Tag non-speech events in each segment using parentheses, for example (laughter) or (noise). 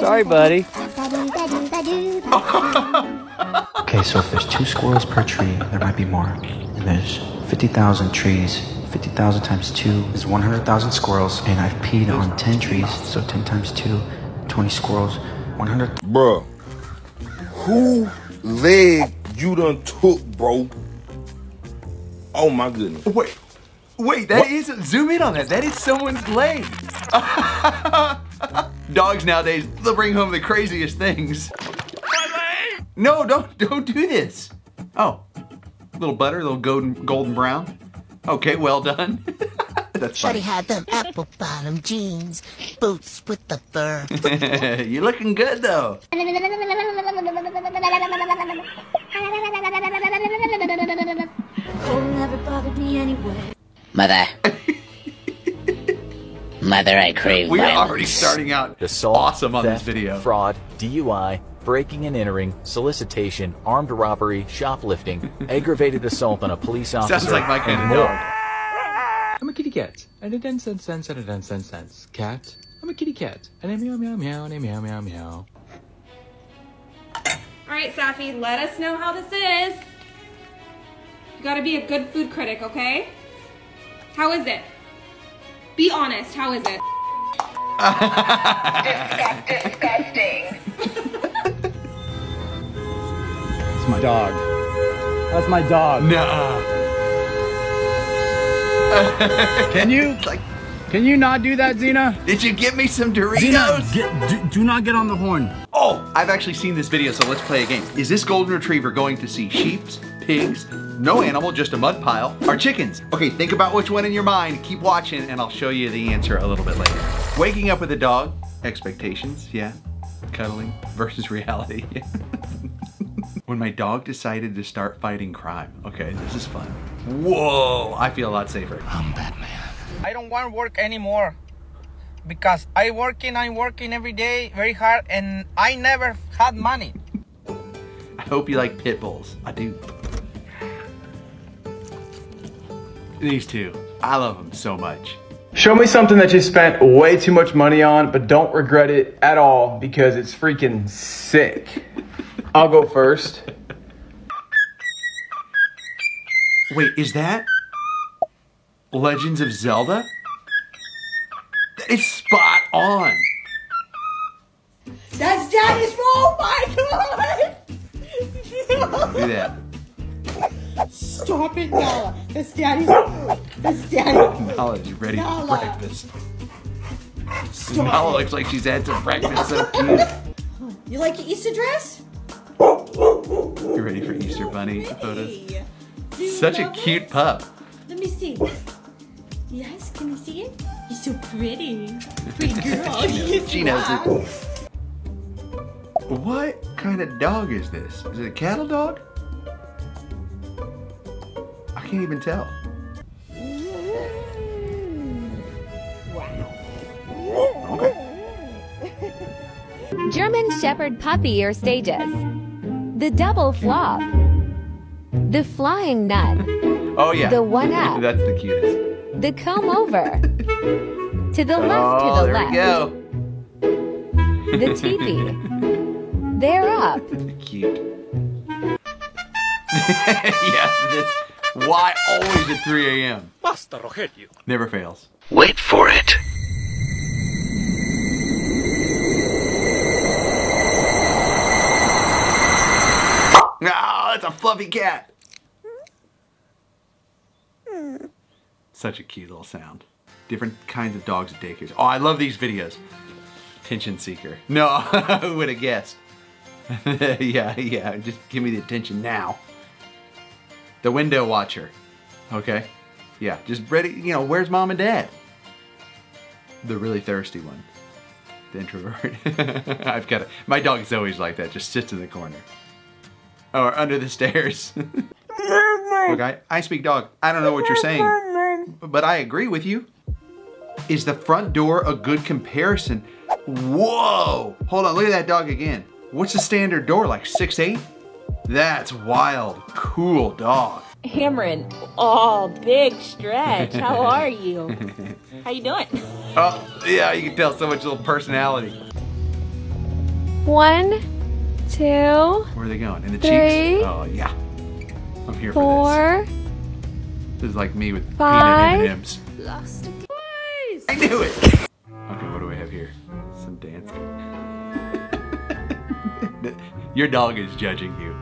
Sorry, buddy. Okay, so if there's two squirrels per tree, there might be more. And there's 50,000 trees. 50,000 times 2 is 100,000 squirrels. And I've peed on 10 trees, so 10 times 2, 20 squirrels. 100. Bro, who leg you done took, bro? Oh my goodness. Wait, wait, that not zoom in on that. That is someone's leg. (laughs) Dogs nowadays, they'll bring home the craziest things. No, don't, don't do this. Oh, a little butter, little golden, golden brown. Okay, well done. (laughs) That's funny. Shorty had them (laughs) apple bottom jeans, boots with the fur. You're looking good though. Mother. Mother, I crave We violence. are already starting out Assault, awesome on theft, this video. Fraud, DUI, breaking and entering, solicitation, armed robbery, shoplifting, (laughs) aggravated assault on a police officer. Sounds like my kind of more. dog. I'm a kitty cat, and a ten cent cents and a ten cent cents. Cat, I'm a kitty cat, and a meow meow meow and a meow meow meow. All right, Safi, let us know how this is. You gotta be a good food critic, okay? How is it? Be honest, how is it? disgusting. It's my dog. That's my dog. Nah. (laughs) Can you like? Can you not do that, Xena? Did you give me some Doritos? Xena, get, do, do not get on the horn. Oh, I've actually seen this video, so let's play a game. Is this golden retriever going to see sheeps, pigs, no animal, just a mud pile, or chickens? Okay, think about which one in your mind. Keep watching, and I'll show you the answer a little bit later. Waking up with a dog, expectations, yeah. Cuddling versus (laughs) reality. (laughs) when my dog decided to start fighting crime. Okay, this is fun. Whoa, I feel a lot safer. I'm Batman. I don't want work anymore because I working, I'm working every day very hard and I never had money. I hope you like pit bulls. I do. These two, I love them so much. Show me something that you spent way too much money on, but don't regret it at all because it's freaking sick. I'll go first. Wait, is that Legends of Zelda? It's spot on. That's Daddy's Oh my god! Do that. Stop it, Nala. That's Daddy's. That's Daddy. Nala's ready Nala. for breakfast. Stop Nala it. looks like she's had some breakfast. So cute. You like your Easter dress? You ready for Easter Bunny photos? Such a cute pup. Let me see. Yes, can you see it? You're so pretty. Pretty (laughs) girl. She knows it. What kind of dog is this? Is it a cattle dog? I can't even tell. German Shepherd puppy or stages. The double flop. The flying nut. Oh yeah. The one up. (laughs) That's the cutest. The comb over. To the left, oh, to the there left. we go. The teepee. They're up. (laughs) Cute. (laughs) yes, this. Why always at 3 a.m.? Basta, Rogelio. Never fails. Wait for it. No, that's a fluffy cat. Such a cute little sound. Different kinds of dogs at daycares. Oh, I love these videos. Attention seeker. No, (laughs) who would have guessed? (laughs) yeah, yeah, just give me the attention now. The window watcher. Okay. Yeah, just ready, you know, where's mom and dad? The really thirsty one. The introvert. (laughs) I've got it. My dog is always like that, just sits in the corner. Or under the stairs. (laughs) I, I speak dog. I don't know what you're saying, but I agree with you. Is the front door a good comparison? Whoa! Hold on, look at that dog again. What's the standard door, like six eight? That's wild. Cool dog. Cameron. Oh, big stretch. How (laughs) are you? How you doing? Oh, yeah, you can tell so much little personality. One, two, Where are they going? In the Three. cheeks? Oh, yeah. I'm here for four, this. This is like me with Five. peanut M&Ms. I knew it! Okay, what do we have here? Some dancing. (laughs) your dog is judging you.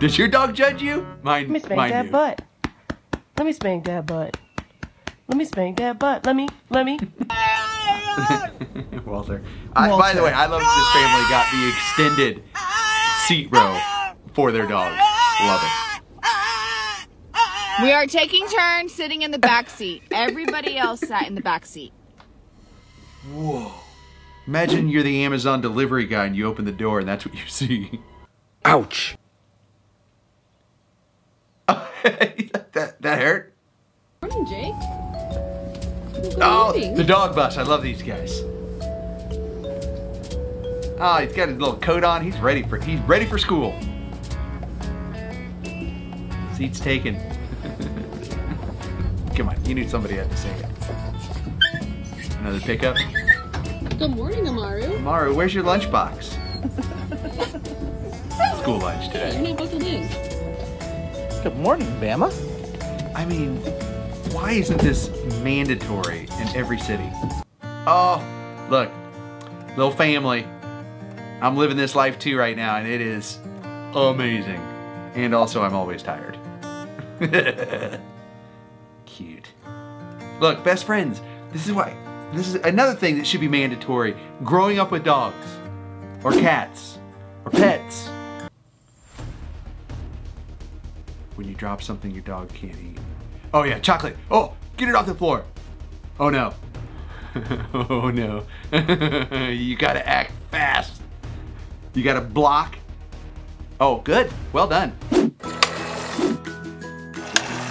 Does your dog judge you? Mine, Let me spank mine that do. butt. Let me spank that butt. Let me spank that butt. Let me, let me. (laughs) Walter. I, by the way, I love that this family got the extended seat row for their dogs. Love it. We are taking turns sitting in the back seat. Everybody else sat in the back seat. Whoa. Imagine you're the Amazon delivery guy and you open the door and that's what you see. Ouch. (laughs) that, that hurt? Morning, Jake. Oh, the dog bus. I love these guys. Oh, he's got his little coat on. He's ready for he's ready for school. Seats taken. (laughs) Come on, you knew somebody had to say it. Another pickup. Good morning, Amaru. Amaru, where's your lunchbox? (laughs) School lunch today. You're not buckled in. Good morning, Bama. I mean, why isn't this mandatory in every city? Oh, look, little family. I'm living this life too right now, and it is amazing. And also, I'm always tired. (laughs) Cute. Look, best friends. This is why. This is another thing that should be mandatory. Growing up with dogs, or cats, or pets. When you drop something your dog can't eat. Oh yeah, chocolate. Oh, get it off the floor. Oh no. (laughs) oh no. (laughs) you gotta act fast. You gotta block. Oh, good. Well done.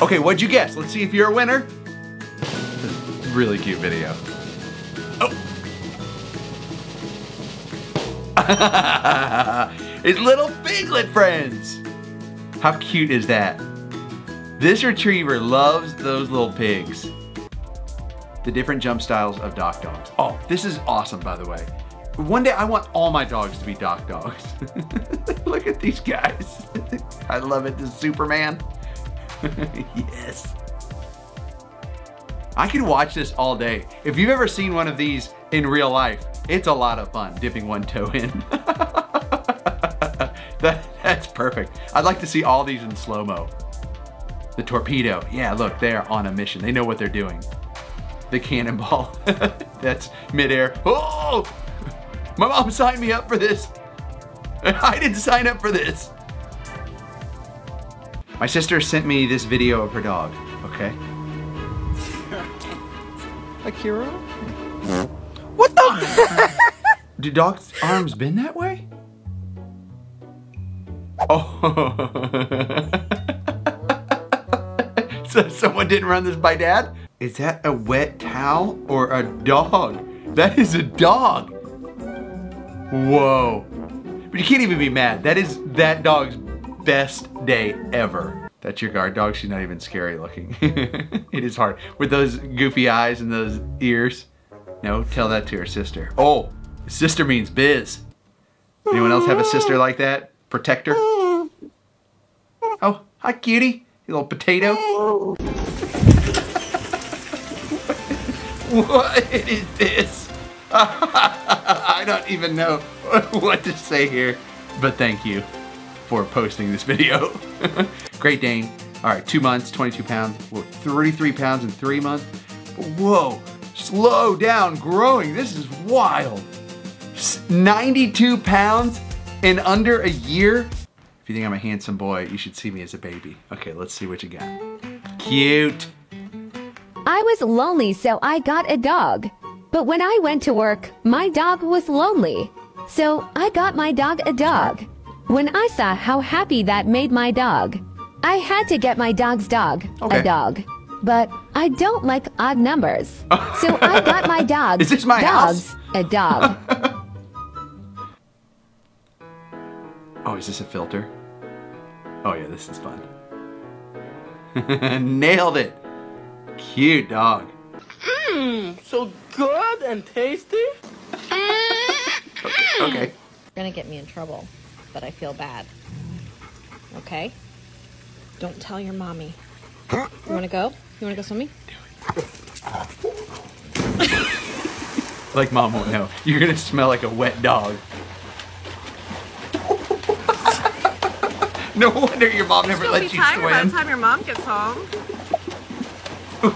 Okay, what'd you guess? Let's see if you're a winner. (laughs) Really cute video. Oh. it's little piglet friends. How cute is that? This retriever loves those little pigs. The different jump styles of dock dogs. Oh, this is awesome, by the way. One day I want all my dogs to be dock dogs. (laughs) Look at these guys. (laughs) I love it. This is Superman. (laughs) yes. I could watch this all day. If you've ever seen one of these in real life, it's a lot of fun dipping one toe in. Perfect. I'd like to see all these in slow-mo. The torpedo. Yeah, look, they're on a mission. They know what they're doing. The cannonball. (laughs) that's midair. Oh! My mom signed me up for this. (laughs) I didn't sign up for this. My sister sent me this video of her dog, okay? (laughs) Akira? What the? Do dogs' arms bend that way? Oh. (laughs) so someone didn't run this by dad? Is that a wet towel or a dog? That is a dog. Whoa. But you can't even be mad. That is that dog's best day ever. That's your guard dog. She's not even scary looking. (laughs) it is hard. With those goofy eyes and those ears. No, tell that to her sister. Oh, sister means biz. Anyone else have a sister like that? Protector? Oh, hi cutie. You little potato. (laughs) what is this? (laughs) I don't even know (laughs) what to say here, but thank you for posting this video. Great Dane. All right, two months, 22 pounds. Whoa, 33 pounds in three months. Whoa, slow down growing. This is wild. 92 pounds in under a year. If you think I'm a handsome boy, you should see me as a baby. Okay, let's see what you got. Cute. I was lonely, so I got a dog. But when I went to work, my dog was lonely. So I got my dog a dog. When I saw how happy that made my dog, I had to get my dog's dog Okay. a dog. But I don't like odd numbers. (laughs) So I got my dog Is this my dogs a dog. (laughs) Oh, is this a filter? Oh yeah, this is fun. (laughs) Nailed it. Cute dog. Mmm, so good and tasty. Okay. You're gonna get me in trouble, but I feel bad. Okay? Don't tell your mommy. You wanna go? You wanna go swimming? Like mom won't know. You're gonna smell like a wet dog. (laughs) no wonder your mom never lets you swim. By the time your mom gets home.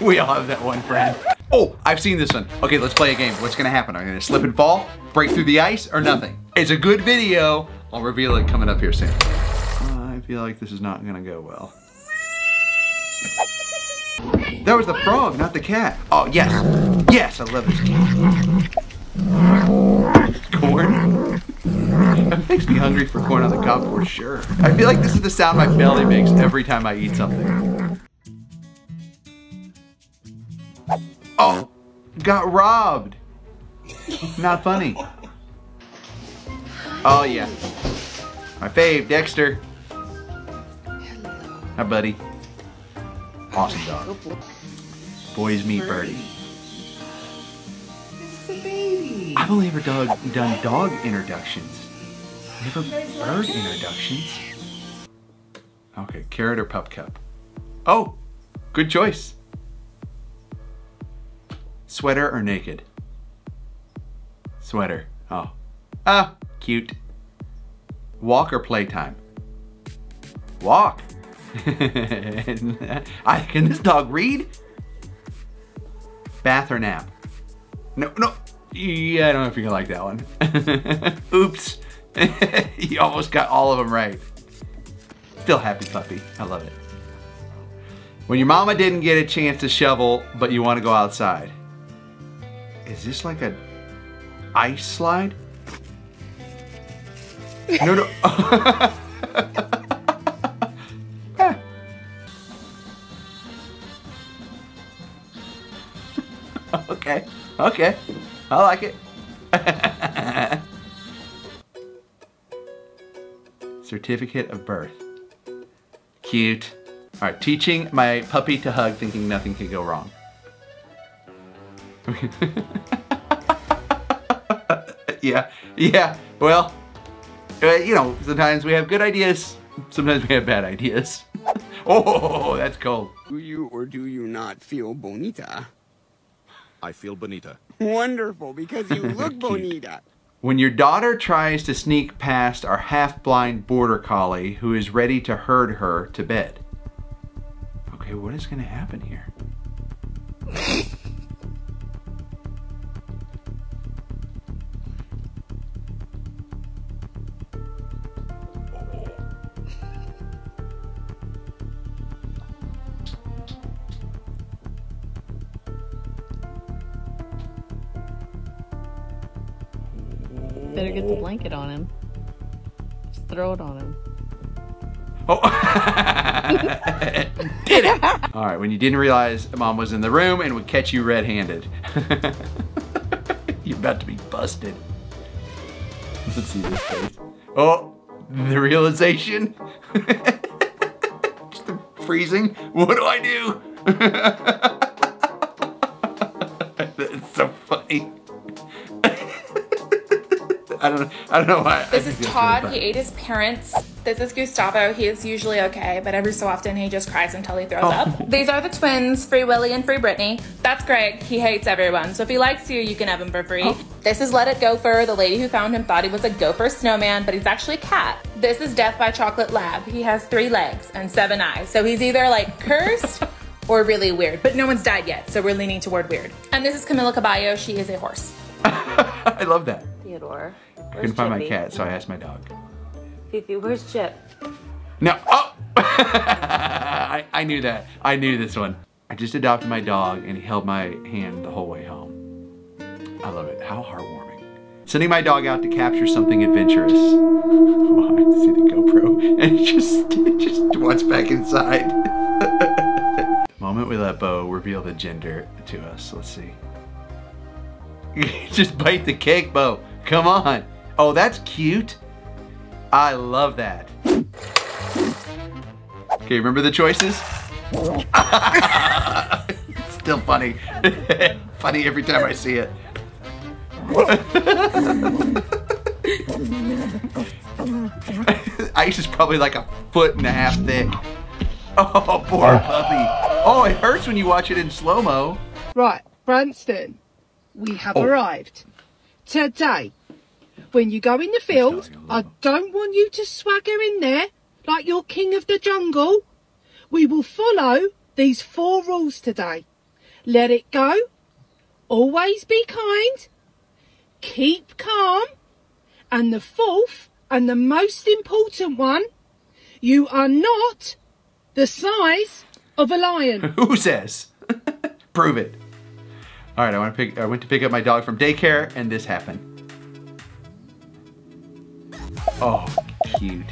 (laughs) we all have that one friend. Oh, I've seen this one. Okay, let's play a game. What's gonna happen? I'm gonna slip and fall, break through the ice, or nothing. It's a good video. I'll reveal it coming up here soon. I feel like this is not gonna go well. That was the frog, not the cat. Oh, yes. Yes, I love this game. Makes me hungry for corn on the cob for sure. I feel like this is the sound my belly makes every time I eat something. Oh, got robbed. Not funny. Oh yeah. My fave, Dexter. Hi, buddy. Awesome dog. Boys meet birdie. I've only ever dog, done dog introductions. Never bird introductions. Okay, carrot or pup cup? Oh, good choice. Sweater or naked? Sweater. Oh. Ah, cute. Walk or playtime? Walk. (laughs) I, can this dog read? Bath or nap? No, no. Yeah, I don't know if you can like that one. (laughs) Oops. (laughs) you almost got all of them right. Still happy puppy. I love it. When your mama didn't get a chance to shovel, but you want to go outside. Is this like a ice slide? No, no. (laughs) (laughs) okay, okay. I like it. Certificate of birth. Cute. All right, teaching my puppy to hug thinking nothing could go wrong. (laughs) yeah, yeah, well, uh, you know, sometimes we have good ideas, sometimes we have bad ideas. (laughs) oh, that's cold. Do you or do you not feel bonita? I feel bonita. Wonderful, because you (laughs) look bonita. When your daughter tries to sneak past our half-blind border collie who is ready to herd her to bed. Okay, what is gonna happen here? Blanket on him. Just throw it on him. Oh! (laughs) Did it! All right, when you didn't realize mom was in the room and would catch you red-handed. (laughs) You're about to be busted. Let's see this face. Oh, the realization. (laughs) Just the freezing. What do I do? That's so funny. I don't know. I don't know why. This think is Todd. He ate his parents. This is Gustavo. He is usually okay, but every so often he just cries until he throws Oh. up. These are the twins, Free Willy and Free Brittany. That's Greg. He hates everyone. So if he likes you, you can have him for free. Oh. This is Let It Gopher. The lady who found him thought he was a gopher snowman, but he's actually a cat. This is Death by Chocolate Lab. He has three legs and seven eyes. So he's either like cursed (laughs) or really weird, but no one's died yet. So we're leaning toward weird. And this is Camila Caballo. She is a horse. (laughs) I love that. Theodore. I couldn't find my cat, so I asked my dog. Fifi, where's Chip? No. Oh! (laughs) I, I knew that. I knew this one. I just adopted my dog and he held my hand the whole way home. I love it. How heartwarming. Sending my dog out to capture something adventurous. (laughs) Oh, I see the GoPro and it just, (laughs) it just wants back inside. Moment we let Bo reveal the gender to us. Let's see. just bite the cake, Bo. Come on. Oh, that's cute. I love that. Okay, remember the choices? (laughs) Still funny. (laughs) funny every time I see it. (laughs) Ice is probably like a foot and a half thick. Oh, poor puppy. Oh, it hurts when you watch it in slow-mo. Right, Branston, we have Oh. arrived. Today, when you go in the field, I don't want you to swagger in there like you're king of the jungle. We will follow these four rules today. Let it go. Always be kind. Keep calm. And the fourth and the most important one, you are not the size of a lion. (laughs) Who says? (laughs) Prove it. All right, I want to pick. I went to pick up my dog from daycare, and this happened. Oh, cute,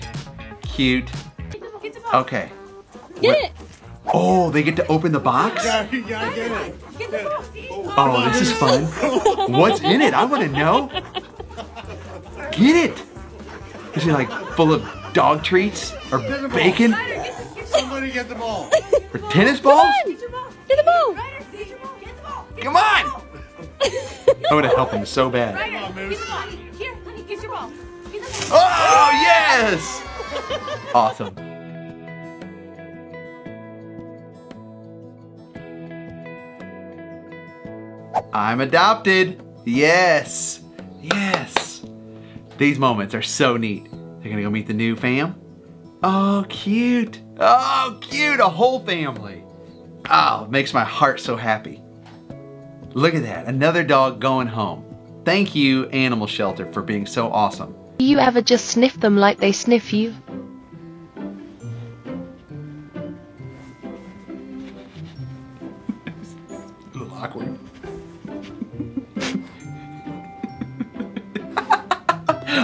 cute. Okay. Get it! Oh, they get to open the box. you gotta get it. Oh, this is fun. What's in it? I want to know. Get it. Is it like full of dog treats or bacon Somebody get the ball. or tennis balls? Get the ball. Come on! I would have helped him so bad. Oh yes! Awesome. I'm adopted. Yes. Yes. These moments are so neat. They're gonna go meet the new fam. Oh, cute. Oh, cute. A whole family. Oh, makes my heart so happy. Look at that. Another dog going home. Thank you, Animal Shelter, for being so awesome. Do you ever just sniff them like they sniff you? A little awkward.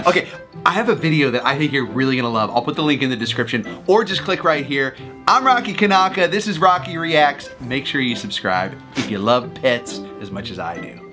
okay, I have a video that I think you're really gonna love. I'll put the link in the description or just click right here. I'm Rocky Kanaka. This is Rocky Reacts. Make sure you subscribe if you love pets as much as I do.